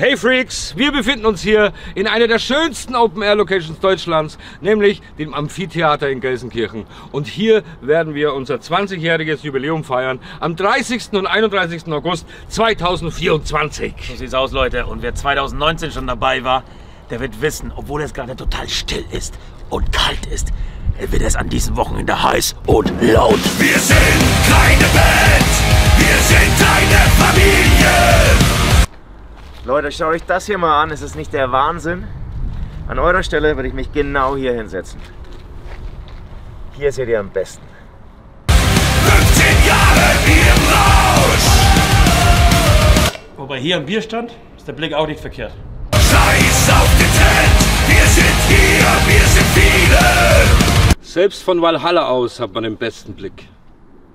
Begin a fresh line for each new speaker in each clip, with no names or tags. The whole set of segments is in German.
Hey Freaks, wir befinden uns hier in einer der schönsten Open-Air-Locations Deutschlands, nämlich dem Amphitheater in Gelsenkirchen. Und hier werden wir unser 20-jähriges Jubiläum feiern am 30. und 31. August 2024.
So sieht's aus, Leute. Und wer 2019 schon dabei war, der wird wissen, obwohl es gerade total still ist und kalt ist, wird es an diesem Wochenende heiß und laut.
Wir sind keine
Leute, schaut euch das hier mal an. Ist es nicht der Wahnsinn? An eurer Stelle würde ich mich genau hier hinsetzen. Hier seht ihr am besten.
15 Jahre im Rausch.
Wobei hier am Bierstand ist der Blick auch nicht verkehrt.
Scheiß auf den Trend, wir sind hier, wir sind viele.
Selbst von Valhalla aus hat man den besten Blick.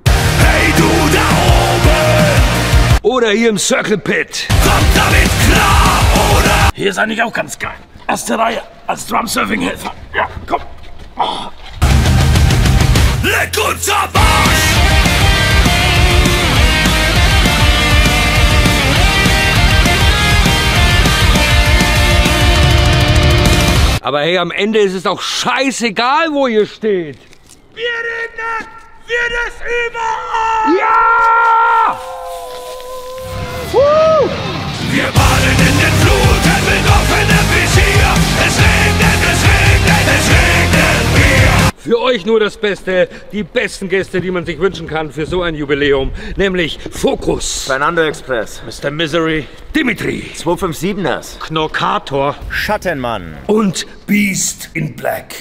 Hey du da oben,
Oder hier im Circle Pit.
kommt damit?
Hier ist eigentlich auch ganz geil. Erste Reihe als Drumsurfing-Helfer. Ja, komm.
Leck uns am Arsch.
Aber hey, am Ende ist es auch scheißegal, wo ihr steht.
Wir innen wird es überall.
Für euch nur das Beste, die besten Gäste, die man sich wünschen kann für so ein Jubiläum, nämlich Fokus,
Fernando Express.
Mr. Misery.
Dimitri
257ers.
Knorkator.
Schattenmann.
und
Beast in Black.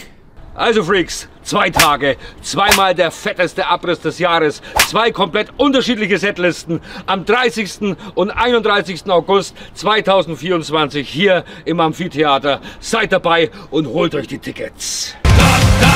Also Freaks, zwei Tage, zweimal der fetteste Abriss des Jahres, zwei komplett unterschiedliche Setlisten am 30. und 31. August 2024 hier im Amphitheater. Seid dabei und holt euch die Tickets.
Da, da, da, da.